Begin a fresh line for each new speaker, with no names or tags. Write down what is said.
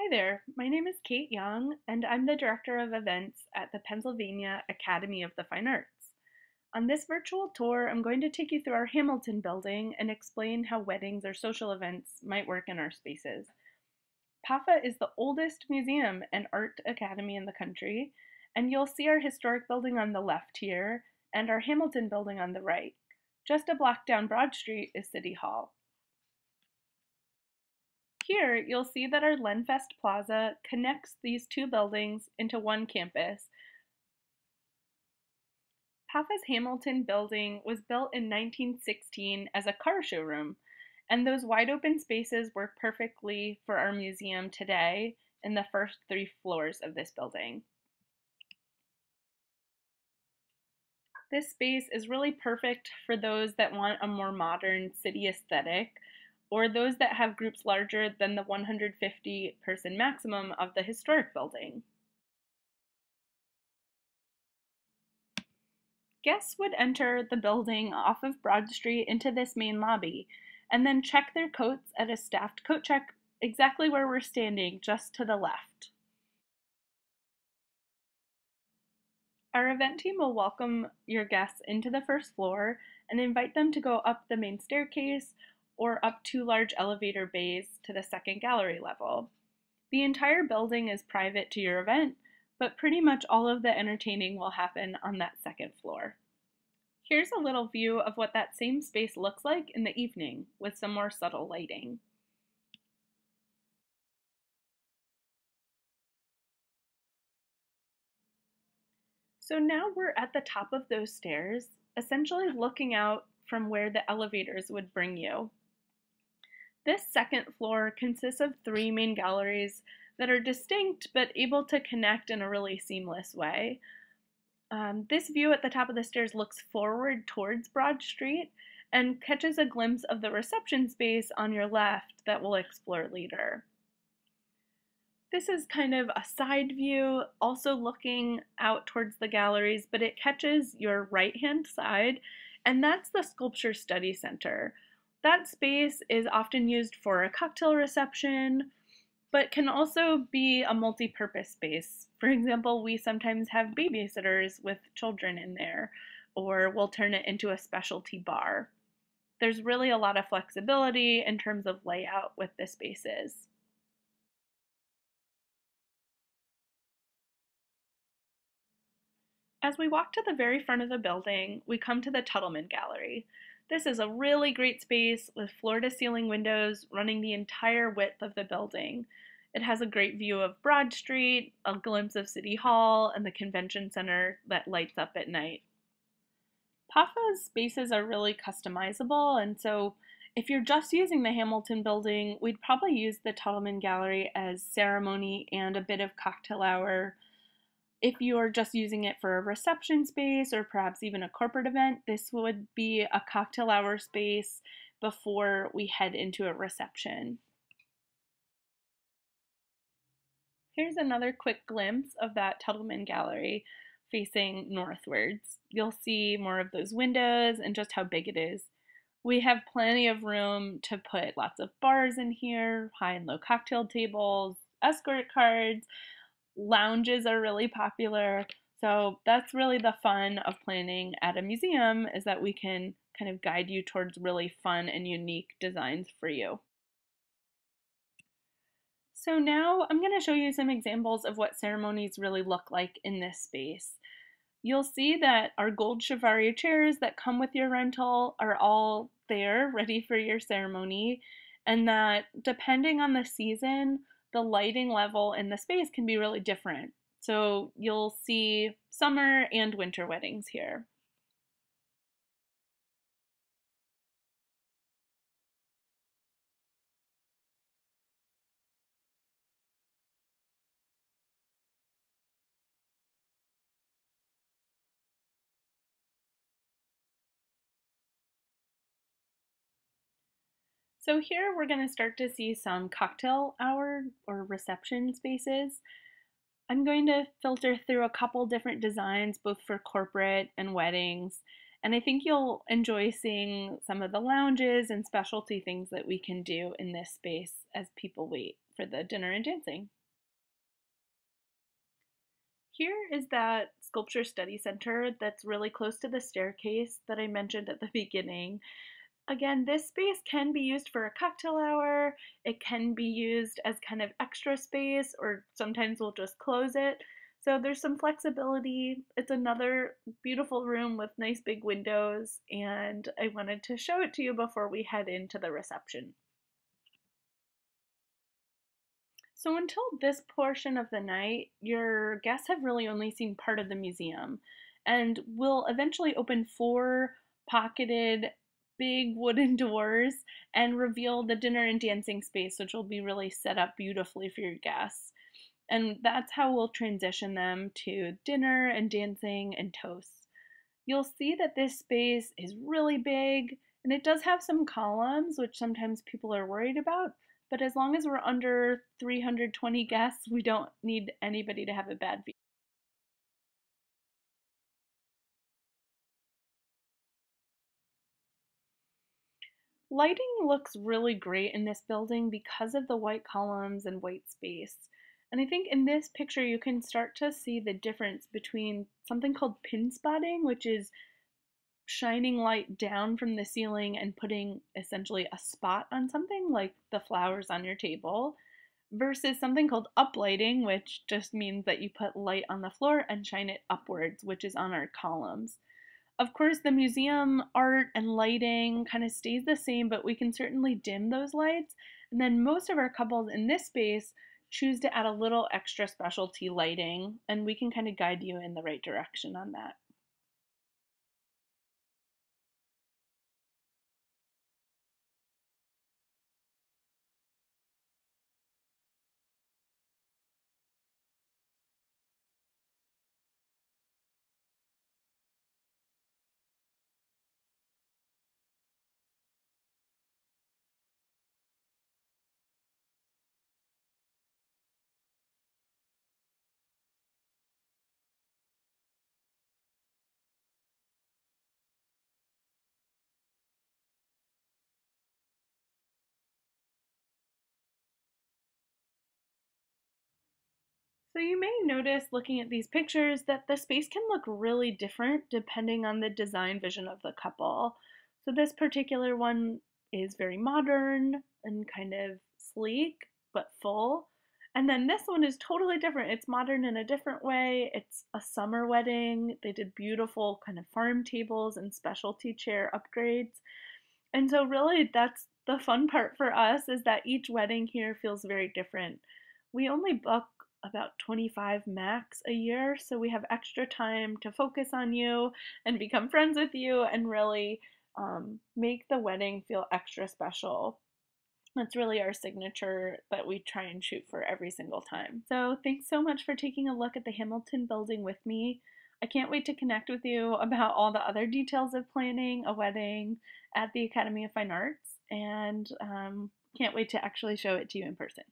Hi there, my name is Kate Young, and I'm the Director of Events at the Pennsylvania Academy of the Fine Arts. On this virtual tour, I'm going to take you through our Hamilton building and explain how weddings or social events might work in our spaces. PAFA is the oldest museum and art academy in the country, and you'll see our historic building on the left here and our Hamilton building on the right. Just a block down Broad Street is City Hall. Here, you'll see that our Lenfest Plaza connects these two buildings into one campus. PAFA's Hamilton building was built in 1916 as a car showroom, and those wide open spaces work perfectly for our museum today in the first three floors of this building. This space is really perfect for those that want a more modern city aesthetic or those that have groups larger than the 150 person maximum of the historic building. Guests would enter the building off of Broad Street into this main lobby and then check their coats at a staffed coat check exactly where we're standing, just to the left. Our event team will welcome your guests into the first floor and invite them to go up the main staircase or up two large elevator bays to the second gallery level. The entire building is private to your event, but pretty much all of the entertaining will happen on that second floor. Here's a little view of what that same space looks like in the evening with some more subtle lighting. So now we're at the top of those stairs, essentially looking out from where the elevators would bring you. This second floor consists of three main galleries that are distinct but able to connect in a really seamless way. Um, this view at the top of the stairs looks forward towards Broad Street and catches a glimpse of the reception space on your left that we'll explore later. This is kind of a side view, also looking out towards the galleries, but it catches your right hand side, and that's the Sculpture Study Center. That space is often used for a cocktail reception, but can also be a multi purpose space. For example, we sometimes have babysitters with children in there, or we'll turn it into a specialty bar. There's really a lot of flexibility in terms of layout with the spaces. As we walk to the very front of the building, we come to the Tuttleman Gallery. This is a really great space with floor to ceiling windows running the entire width of the building. It has a great view of Broad Street, a glimpse of City Hall, and the convention center that lights up at night. PAFA's spaces are really customizable, and so if you're just using the Hamilton building, we'd probably use the Tuttleman Gallery as ceremony and a bit of cocktail hour if you're just using it for a reception space or perhaps even a corporate event, this would be a cocktail hour space before we head into a reception. Here's another quick glimpse of that Tuttleman Gallery facing northwards. You'll see more of those windows and just how big it is. We have plenty of room to put lots of bars in here, high and low cocktail tables, escort cards, lounges are really popular. So that's really the fun of planning at a museum is that we can kind of guide you towards really fun and unique designs for you. So now I'm going to show you some examples of what ceremonies really look like in this space. You'll see that our gold Chiavari chairs that come with your rental are all there ready for your ceremony and that depending on the season, the lighting level in the space can be really different. So you'll see summer and winter weddings here. So here we're going to start to see some cocktail hour or reception spaces. I'm going to filter through a couple different designs, both for corporate and weddings, And I think you'll enjoy seeing some of the lounges and specialty things that we can do in this space as people wait for the dinner and dancing. Here is that sculpture study center that's really close to the staircase that I mentioned at the beginning. Again, this space can be used for a cocktail hour. It can be used as kind of extra space, or sometimes we'll just close it. So there's some flexibility. It's another beautiful room with nice big windows, and I wanted to show it to you before we head into the reception. So until this portion of the night, your guests have really only seen part of the museum, and we'll eventually open four pocketed big wooden doors and reveal the dinner and dancing space, which will be really set up beautifully for your guests. And that's how we'll transition them to dinner and dancing and toasts. You'll see that this space is really big and it does have some columns, which sometimes people are worried about, but as long as we're under 320 guests, we don't need anybody to have a bad view. Lighting looks really great in this building because of the white columns and white space. And I think in this picture you can start to see the difference between something called pin spotting, which is shining light down from the ceiling and putting essentially a spot on something like the flowers on your table versus something called uplighting, which just means that you put light on the floor and shine it upwards, which is on our columns. Of course, the museum art and lighting kind of stays the same, but we can certainly dim those lights. And then most of our couples in this space choose to add a little extra specialty lighting, and we can kind of guide you in the right direction on that. So you may notice looking at these pictures that the space can look really different depending on the design vision of the couple. So this particular one is very modern and kind of sleek, but full. And then this one is totally different. It's modern in a different way. It's a summer wedding. They did beautiful kind of farm tables and specialty chair upgrades. And so really that's the fun part for us is that each wedding here feels very different. We only book about 25 max a year. So we have extra time to focus on you and become friends with you and really um, make the wedding feel extra special. That's really our signature that we try and shoot for every single time. So thanks so much for taking a look at the Hamilton building with me. I can't wait to connect with you about all the other details of planning a wedding at the Academy of Fine Arts and um, can't wait to actually show it to you in person.